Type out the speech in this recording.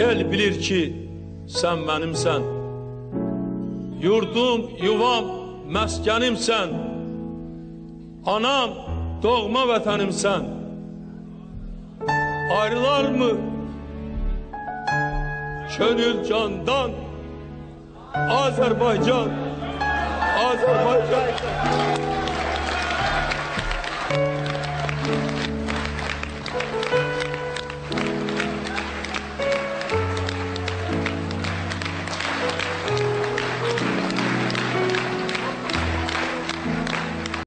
El bilir ki sen benimsen. Yurdum, yuvam, meskenimsen. Anam, doğma vatanımsen. Ayrılar mı? Könül candan. Azerbaycan, Azerbaycan.